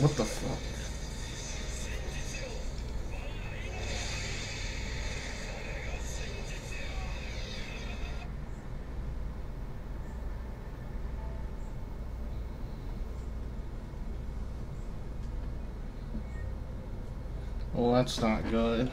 What the fuck? Well, that's not good.